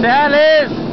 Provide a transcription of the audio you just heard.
Serlis!